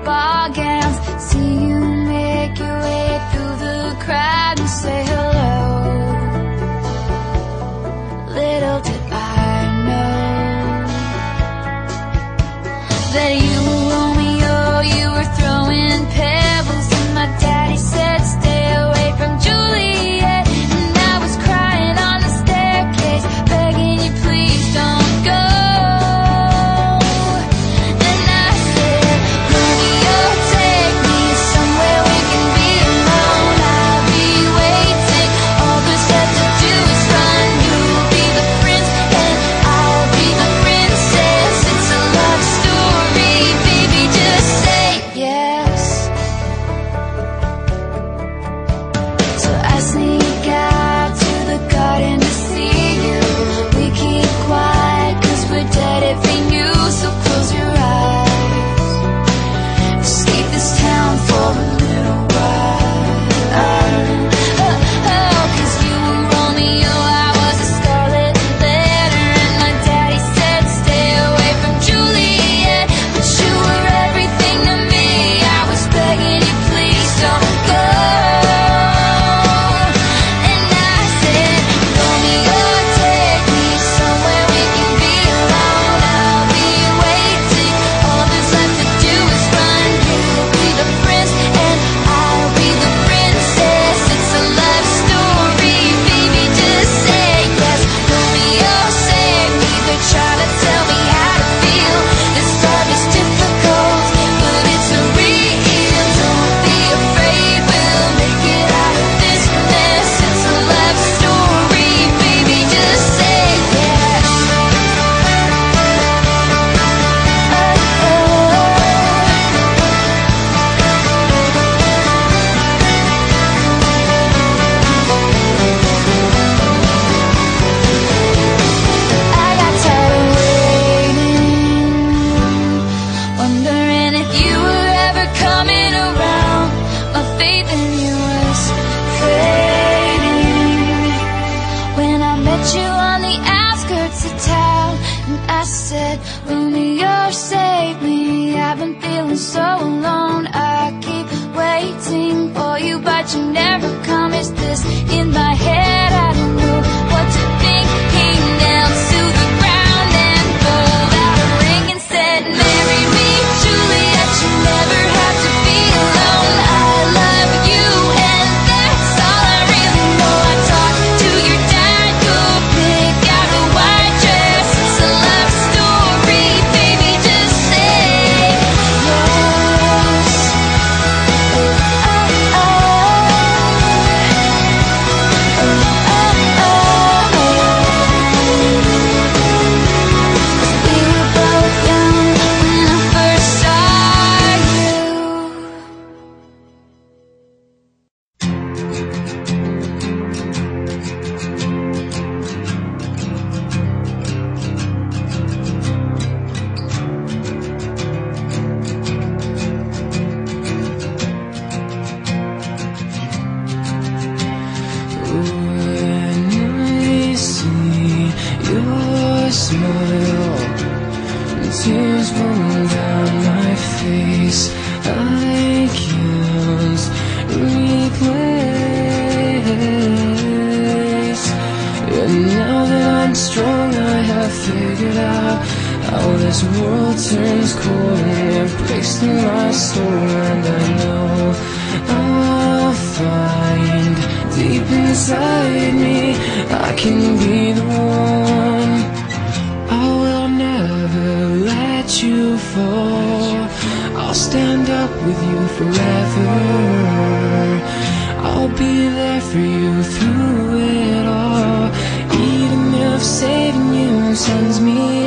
goodbye. never me. I've been feeling so alone. I keep waiting for you But you never come. Is this in my head? figured out how this world turns cold and it breaks through my soul. And I know I'll find deep inside me I can be the one. I will never let you fall. I'll stand up with you forever. I'll be there for you through it all of saving you sends me